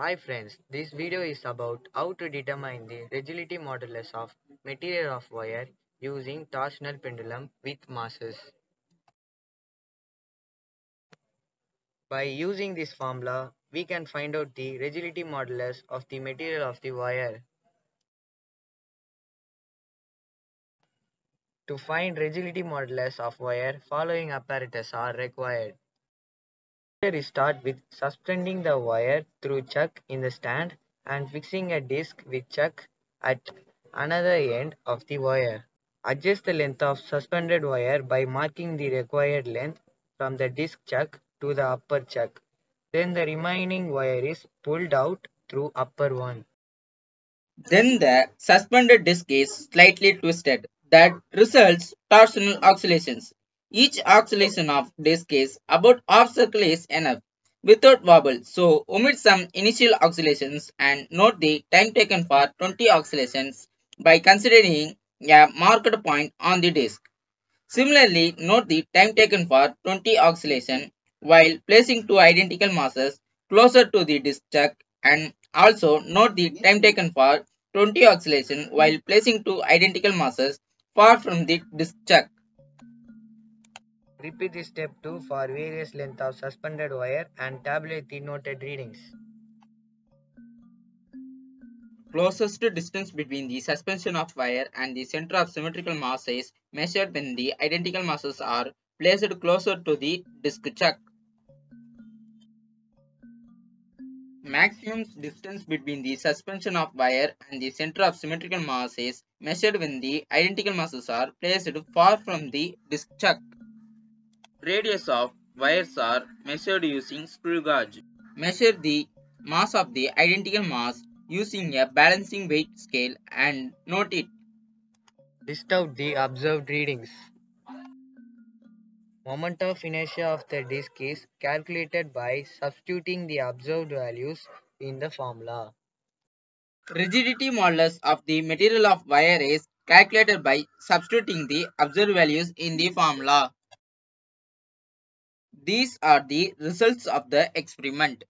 Hi friends, this video is about how to determine the rigidity modulus of material of wire using torsional pendulum with masses. By using this formula, we can find out the rigidity modulus of the material of the wire. To find rigidity modulus of wire, following apparatus are required. We start with suspending the wire through chuck in the stand and fixing a disc with chuck at another end of the wire. Adjust the length of suspended wire by marking the required length from the disc chuck to the upper chuck. Then the remaining wire is pulled out through upper one. Then the suspended disc is slightly twisted. That results torsional oscillations. Each oscillation of disc is about half circle is enough without wobble. So omit some initial oscillations and note the time taken for 20 oscillations by considering a marked point on the disc. Similarly, note the time taken for 20 oscillation while placing two identical masses closer to the disc chuck and also note the time taken for 20 oscillation while placing two identical masses far from the disc chuck. Repeat this step 2 for various length of suspended wire and tabulate the noted readings. Closest distance between the suspension of wire and the center of symmetrical mass is measured when the identical masses are placed closer to the disc chuck. Maximum distance between the suspension of wire and the center of symmetrical mass is measured when the identical masses are placed far from the disc chuck. Radius of wires are measured using screw gauge. Measure the mass of the identical mass using a balancing weight scale and note it. List out the observed readings. Moment of inertia of the disc is calculated by substituting the observed values in the formula. Rigidity modulus of the material of wire is calculated by substituting the observed values in the formula. These are the results of the experiment.